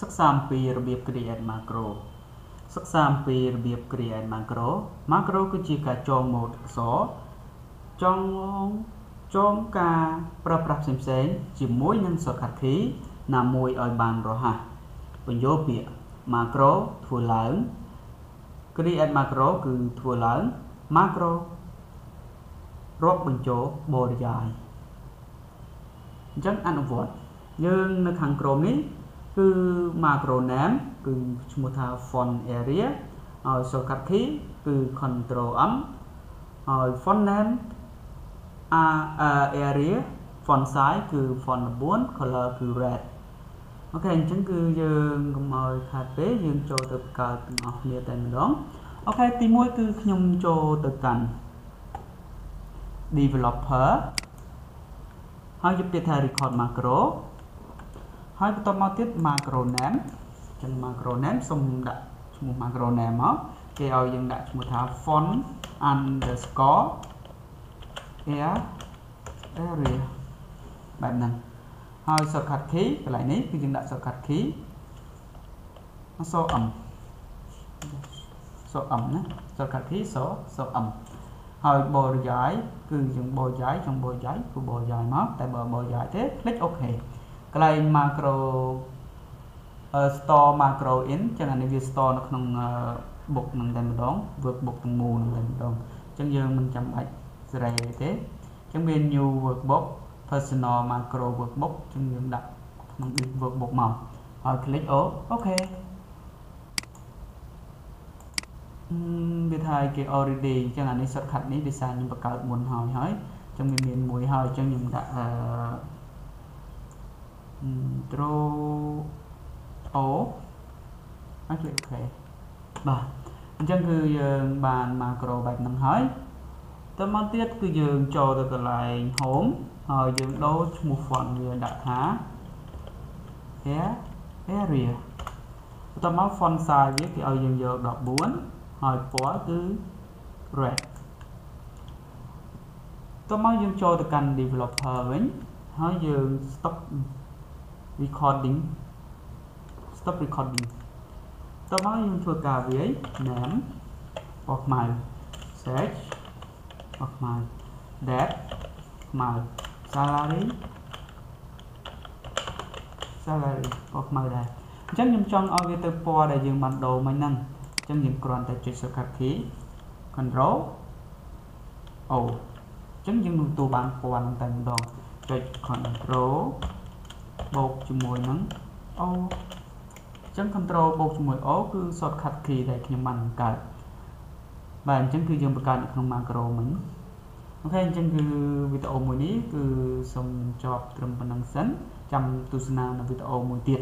សិក្សាអំពីរបៀប create macro សិក្សាអំពីរបៀប create macro macro គឺជាការចងម៉ូដអក្សរចងចងការប្រើប្រាស់ផ្សេងៗជាមួយនឹង shortcut key ណាមួយឲ្យបានរហ័សបញ្ចូលពាក្យ macro ធ្វើឡើង create macro គឺធ្វើឡើង macro រាប់បញ្ចូលបរិយាយអញ្ចឹងអនុវត្តយើងនៅខាងក្រោមនេះ គឺ macro name គឺឈ្មោះថា font area ហើយ shortcut key គឺ control m ហើយ font name area font size គឺ font 9 color គឺ red អូខេអញ្ចឹងគឺយើងកុំឲ្យខាតពេកយើងចូលទៅបង្កើតទាំងអស់គ្នាតែម្ដងអូខេទី1គឺខ្ញុំចូលទៅកាន់ developer ហើយយកពាក្យថា record macro ហើយបន្តមកទៀត macronym អញ្ចឹង macronym សូមដាក់ឈ្មោះ macronym មកគេឲ្យយើងដាក់ឈ្មោះថា font underscore air area បែបហ្នឹងហើយ shortcut key កន្លែងនេះគឺយើងដាក់ shortcut key អសអមសអមណា shortcut key សសអមហើយបរិយាយគឺយើងបរិយាយចង់បរិយាយគឺបរិយាយមកតែបើបរិយាយទេ click OK កន្លែង macro store macro in ចឹងអានេះវា store នៅក្នុង book នឹងតែម្ដង workbook ទាំងមូលនឹងតែម្ដងចឹងយើងមិនចាំបាច់សេរីទេចឹងមាន new workbook personal macro workbook ចឹងយើងដាក់ក្នុង workbook មកហើយ click អូអូខេវាថាគេ already អញ្ចឹងអានេះ shortcut នេះដោយសារខ្ញុំបង្កើតមុនហើយហើយអញ្ចឹងវាមានមួយហើយអញ្ចឹងខ្ញុំដាក់អឺ intro o ហើយ click OK បាទអញ្ចឹងគឺយើងបាន macro បែបហ្នឹងហើយតមកទៀតគឺយើងចូលទៅកន្លែង home ហើយយើងដូរឈ្មោះ font វាដាក់ថា area បន្ទាប់មក font size វាគេឲ្យយើងយក14ហើយពណ៌គឺ red តោះមកយើងចូលទៅកាន់ developer វិញហើយយើង stop recording stop recording តោះមកយើងធ្វើការវាយ name បោះខ្មៅ search បោះខ្មៅ date ខ្មៅ salary salary បោះខ្មៅដែរអញ្ចឹងខ្ញុំចង់ឲ្យវាទៅពណ៌ដែលយើងបានដូរមិញហ្នឹងចឹងយើងគ្រាន់តែចុច shortcut key control O ចឹងយើងនឹងទូបានពណ៌តែម្ដងចុច control បូកជាមួយនឹង O ចឹង control បូកជាមួយ O គឺ shortcut key ដែលខ្ញុំបានបង្កើតបាទអញ្ចឹងគឺយើងបង្កើតនៅក្នុង macro មិញអូខេអញ្ចឹងគឺវីដេអូមួយនេះគឺសូមចប់ត្រឹមប៉ុណ្្នឹងសិនចាំទស្សនានៅវីដេអូមួយទៀត